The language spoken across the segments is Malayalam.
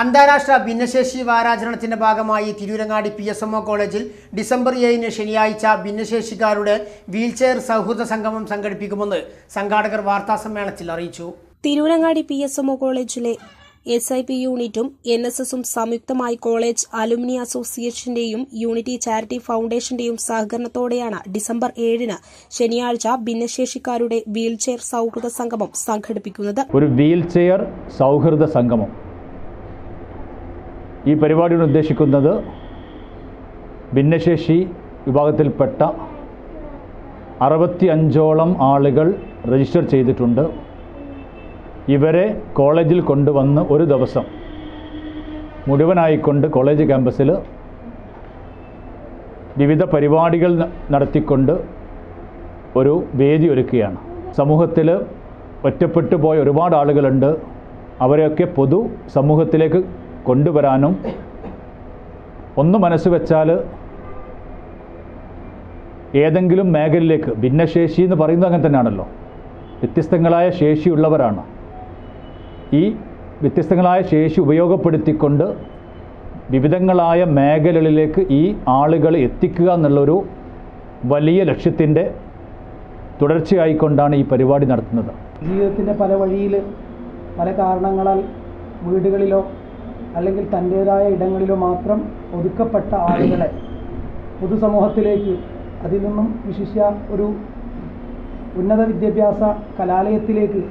അന്താരാഷ്ട്ര ഭിന്നശേഷി വാരാചരണത്തിന്റെ ഭാഗമായി Tirurangadi P S M O കോളേജിൽ ഡിസംബർ ഏഴിന് ശനിയാഴ്ച ഭിന്നശേഷിക്കാരുടെ വീൽചെയർ സൗഹൃദ സംഗമം സംഘടിപ്പിക്കുമെന്ന് സംഘാടകർ വാർത്താസമ്മേളനത്തിൽ അറിയിച്ചു. Tirurangadi P S M O കോളേജിലെ എസ് ഐ പി യൂണിറ്റും എൻ എസ് എസും സംയുക്തമായി കോളേജ് അലുമിനി അസോസിയേഷന്റെയും യൂണിറ്റി ചാരിറ്റി ഫൌണ്ടേഷന്റെയും സഹകരണത്തോടെയാണ് ഡിസംബർ ഏഴിന് ശനിയാഴ്ച ഭിന്നശേഷിക്കാരുടെ വീൽചെയർ സൗഹൃദ സംഗമം സംഘടിപ്പിക്കുന്നത്. ഒരു വീൽചെയർ സൗഹൃദ സംഗമം. ഈ പരിപാടിയോട് ഉദ്ദേശിക്കുന്നത് ഭിന്നശേഷി വിഭാഗത്തിൽപ്പെട്ട അറുപത്തി അഞ്ചോളം ആളുകൾ രജിസ്റ്റർ ചെയ്തിട്ടുണ്ട്. ഇവരെ കോളേജിൽ കൊണ്ടുവന്ന് ഒരു ദിവസം മുഴുവനായിക്കൊണ്ട് കോളേജ് ക്യാമ്പസിൽ വിവിധ പരിപാടികൾ നടത്തിക്കൊണ്ട് ഒരു വേദി ഒരുക്കുകയാണ്. സമൂഹത്തിൽ ഒറ്റപ്പെട്ടു പോയ ഒരുപാട് ആളുകളുണ്ട്. അവരെയൊക്കെ പൊതു സമൂഹത്തിലേക്ക് കൊണ്ടുവരാനും ഒന്ന് മനസ്സ് വെച്ചാൽ ഏതെങ്കിലും മേഖലയിലേക്ക് ഭിന്നശേഷി എന്ന് പറയുന്നത് അങ്ങനെ തന്നെയാണല്ലോ. വ്യത്യസ്തങ്ങളായ ശേഷിയുള്ളവരാണ് ഈ വ്യത്യസ്തങ്ങളായ ശേഷി ഉപയോഗപ്പെടുത്തിക്കൊണ്ട് വിവിധങ്ങളായ മേഖലകളിലേക്ക് ഈ ആളുകളെ എത്തിക്കുക എന്നുള്ളൊരു വലിയ ലക്ഷ്യത്തിന്റെ തുടർച്ചയായിക്കൊണ്ടാണ് ഈ പരിപാടി നടത്തുന്നത്. ജീവിതത്തിന്റെ പല വഴിയിൽ പല കാരണങ്ങളാൽ വീടുകളിലോ അല്ലെങ്കിൽ തന്റേതായ ഇടങ്ങളിലോ മാത്രം ഒതുക്കപ്പെട്ട ആളുകളെ പൊതുസമൂഹത്തിലേക്ക് അതിൽ നിന്നും വിശിഷ്യ ഒരു ഉന്നത വിദ്യാഭ്യാസ കലാലയത്തിലേക്ക്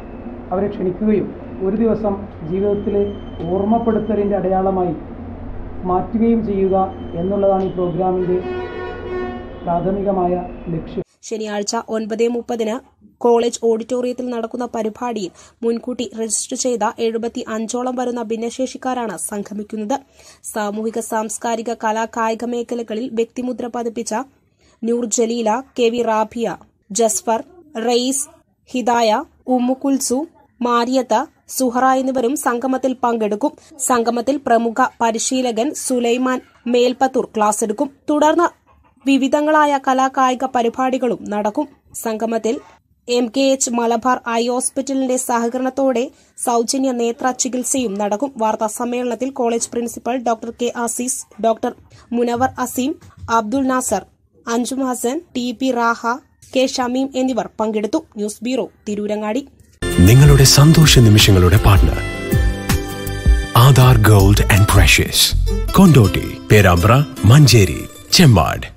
അവരെ ക്ഷണിക്കുകയും ഒരു ദിവസം ജീവിതത്തിലെ ഓർമ്മപ്പെടുത്തലിന്റെ അടയാളമായി മാറ്റുകയും ചെയ്യുക എന്നുള്ളതാണ് ഈ പ്രോഗ്രാമിന്റെ പ്രാഥമികമായ ലക്ഷ്യം. ശനിയാഴ്ച ഒൻപത് മുപ്പതിന് കോളേജ് ഓഡിറ്റോറിയത്തിൽ നടക്കുന്ന പരിപാടിയിൽ മുൻകൂട്ടി രജിസ്റ്റർ ചെയ്ത എഴുപത്തി അഞ്ചോളം വരുന്ന ഭിന്നശേഷിക്കാരാണ് സംഗമിക്കുന്നത്. സാമൂഹിക സാംസ്കാരിക കലാ കായിക മേഖലകളിൽ വ്യക്തിമുദ്ര പതിപ്പിച്ച നൂർ ജലീല കെ വി റാബിയ ജസ്ഫർ റെയ്സ് ഹിദായ ഉമ്മുകുൽസു മാരിയത്ത സുഹറ എന്നിവരും സംഗമത്തിൽ പങ്കെടുക്കും. സംഗമത്തിൽ പ്രമുഖ പരിശീലകൻ സുലൈമാൻ മേൽപത്തൂർ ക്ലാസ് എടുക്കും തുടർന്ന് വിവിധങ്ങളായ കലാകായിക പരിപാടികളും നടക്കും. സംഗമത്തിൽ M K H Malabar eye ഹോസ്പിറ്റലിന്റെ സഹകരണത്തോടെ സൌജന്യ നേത്ര ചികിത്സയും നടക്കും. വാർത്താ സമ്മേളനത്തിൽ college principal doctor K Azeez doctor Munavar Aseem Abdul Nasar Anjum Hasan T P Raha K Shameem എന്നിവർ പങ്കെടുത്തു. News bureau Tirurangadi. നിങ്ങളുടെ സന്തോഷ നിമിഷങ്ങളുടെ partner Aadhaar gold and precious Kondotty Perambra Manjeri Chemmad